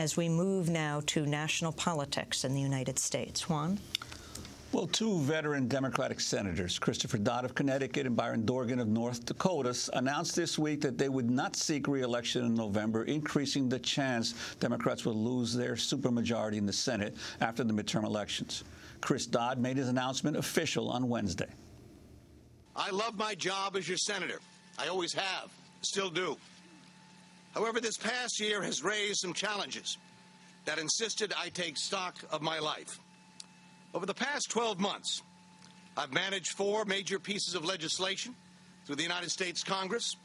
as we move now to national politics in the United States. Juan? Well, two veteran Democratic senators, Christopher Dodd of Connecticut and Byron Dorgan of North Dakota, announced this week that they would not seek re-election in November, increasing the chance Democrats would lose their supermajority in the Senate after the midterm elections. Chris Dodd made his announcement official on Wednesday. I love my job as your senator. I always have, still do. However, this past year has raised some challenges that insisted I take stock of my life. Over the past 12 months, I've managed four major pieces of legislation through the United States Congress,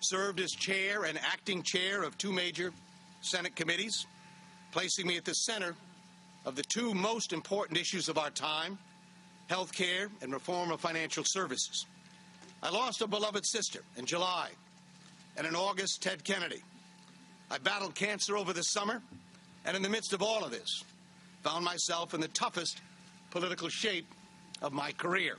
served as chair and acting chair of two major Senate committees, placing me at the center of the two most important issues of our time health care and reform of financial services. I lost a beloved sister in July, and in August, Ted Kennedy. I battled cancer over the summer, and in the midst of all of this, found myself in the toughest political shape of my career.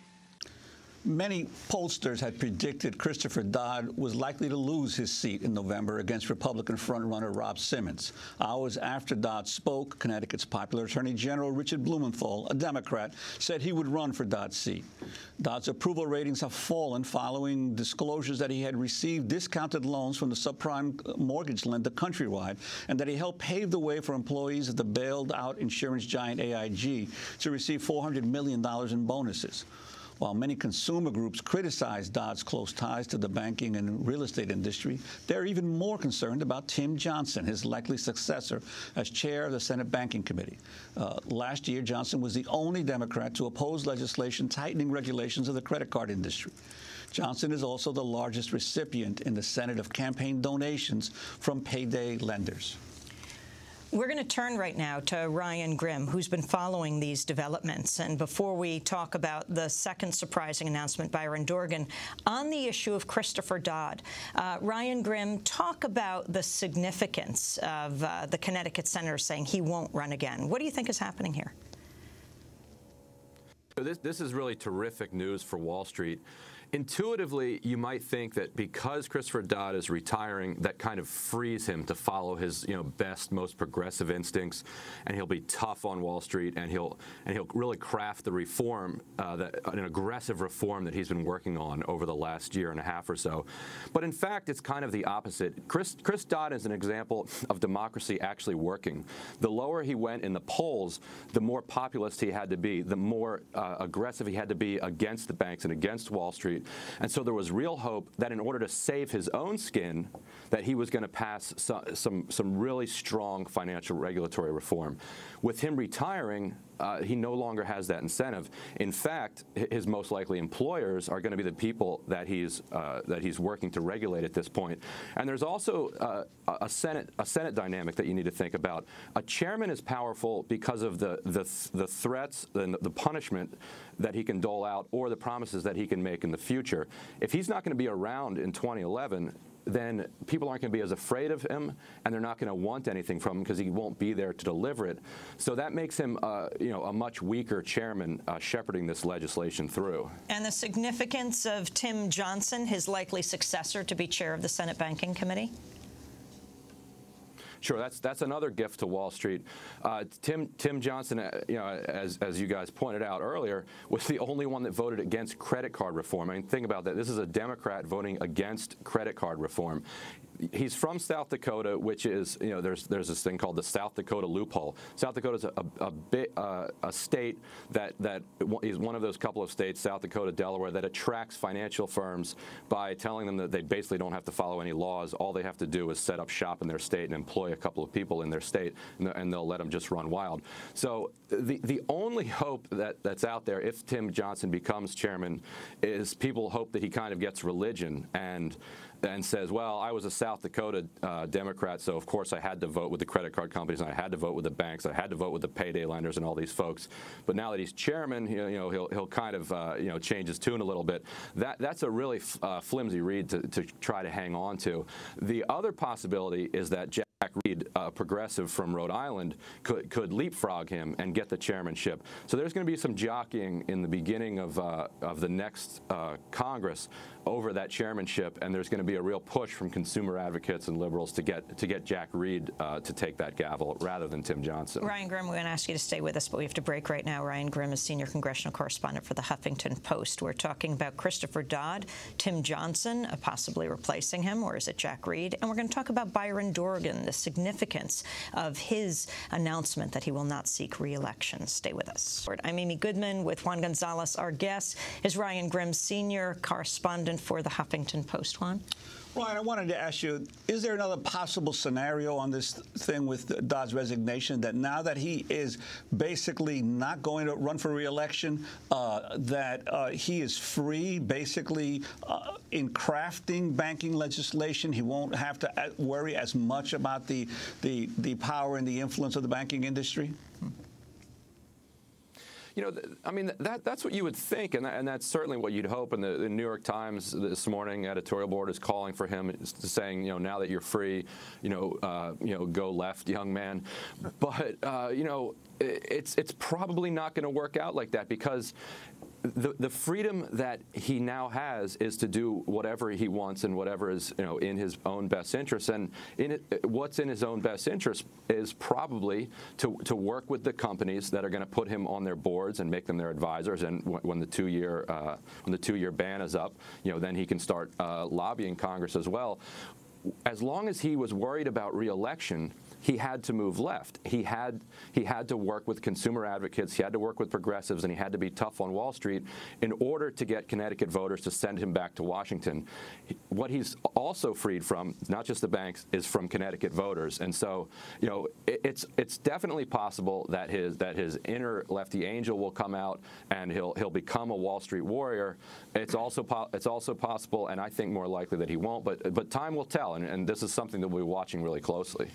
Many pollsters had predicted Christopher Dodd was likely to lose his seat in November against Republican frontrunner Rob Simmons. Hours after Dodd spoke, Connecticut's popular Attorney General Richard Blumenthal, a Democrat, said he would run for Dodd's seat. Dodd's approval ratings have fallen following disclosures that he had received discounted loans from the subprime mortgage lender Countrywide and that he helped pave the way for employees of the bailed-out insurance giant AIG to receive $400 million in bonuses. While many consumer groups criticize Dodd's close ties to the banking and real estate industry, they're even more concerned about Tim Johnson, his likely successor as chair of the Senate Banking Committee. Uh, last year, Johnson was the only Democrat to oppose legislation tightening regulations of the credit card industry. Johnson is also the largest recipient in the Senate of campaign donations from payday lenders. We're going to turn right now to Ryan Grim, who's been following these developments. And before we talk about the second surprising announcement by Byron Dorgan on the issue of Christopher Dodd, uh, Ryan Grim, talk about the significance of uh, the Connecticut senator saying he won't run again. What do you think is happening here? This, this is really terrific news for Wall Street intuitively, you might think that because Christopher Dodd is retiring, that kind of frees him to follow his you know best, most progressive instincts, and he'll be tough on Wall Street, and he'll and he'll really craft the reform, uh, that an aggressive reform that he's been working on over the last year and a half or so. But in fact, it's kind of the opposite. Chris Chris Dodd is an example of democracy actually working. The lower he went in the polls, the more populist he had to be, the more uh, aggressive he had to be against the banks and against Wall Street. And so there was real hope that in order to save his own skin, that he was going to pass some, some, some really strong financial regulatory reform. With him retiring, uh, he no longer has that incentive. In fact, his most likely employers are going to be the people that he's uh, that he's working to regulate at this point. And there's also uh, a Senate a Senate dynamic that you need to think about. A chairman is powerful because of the the, the threats and the punishment that he can dole out or the promises that he can make in the future. If he's not going to be around in 2011, then people aren't going to be as afraid of him, and they're not going to want anything from him because he won't be there to deliver it. So that makes him, uh, you know, a much weaker chairman uh, shepherding this legislation through. And the significance of Tim Johnson, his likely successor to be chair of the Senate Banking Committee? Sure, that's that's another gift to Wall Street. Uh, Tim Tim Johnson, uh, you know, as as you guys pointed out earlier, was the only one that voted against credit card reform. I mean, think about that. This is a Democrat voting against credit card reform he's from South Dakota, which is, you know, there's there's this thing called the South Dakota loophole. South Dakota is a, a, bit, uh, a state that that is one of those couple of states, South Dakota, Delaware, that attracts financial firms by telling them that they basically don't have to follow any laws. All they have to do is set up shop in their state and employ a couple of people in their state, and they'll let them just run wild. So the the only hope that that's out there, if Tim Johnson becomes chairman, is people hope that he kind of gets religion and and says, well, I was a South Dakota uh, Democrat, so of course I had to vote with the credit card companies, and I had to vote with the banks, I had to vote with the payday lenders and all these folks. But now that he's chairman, you know, he'll, he'll kind of uh, you know change his tune a little bit. That that's a really uh, flimsy read to, to try to hang on to. The other possibility is that. Jack Reed, a progressive from Rhode Island, could, could leapfrog him and get the chairmanship. So there's going to be some jockeying in the beginning of, uh, of the next uh, Congress over that chairmanship, and there's going to be a real push from consumer advocates and liberals to get to get Jack Reed uh, to take that gavel rather than Tim Johnson. Ryan Grim, we're going to ask you to stay with us, but we have to break right now. Ryan Grim is senior congressional correspondent for the Huffington Post. We're talking about Christopher Dodd, Tim Johnson, uh, possibly replacing him, or is it Jack Reed? And we're going to talk about Byron Dorgan, the significance of his announcement that he will not seek re-election. Stay with us. I'm Amy Goodman with Juan Gonzalez. Our guest is Ryan Grim, senior correspondent for the Huffington Post. Juan? Ryan, I wanted to ask you, is there another possible scenario on this thing with Dodd's resignation that now that he is basically not going to run for reelection, uh, that uh, he is free basically uh, in crafting banking legislation? He won't have to uh, worry as much about the, the, the power and the influence of the banking industry? You know, I mean, that that's what you would think, and, that, and that's certainly what you'd hope. And the, the, New York Times this morning editorial board is calling for him, saying, you know, now that you're free, you know, uh, you know, go left, young man. But uh, you know, it's it's probably not going to work out like that because the, the freedom that he now has is to do whatever he wants and whatever is you know in his own best interest. And in it, what's in his own best interest is probably to, to work with the companies that are going to put him on their boards and make them their advisors. And when the two year uh, when the two year ban is up, you know then he can start uh, lobbying Congress as well. As long as he was worried about reelection, he had to move left. He had he had to work with consumer advocates. He had to work with progressives, and he had to be tough on Wall Street in order to get Connecticut voters to send him back to Washington. What he's also freed from, not just the banks, is from Connecticut voters. And so, you know, it, it's it's definitely possible that his that his inner lefty angel will come out and he'll he'll become a Wall Street warrior. It's also it's also possible, and I think more likely that he won't. But but time will tell, and, and this is something that we'll be watching really closely.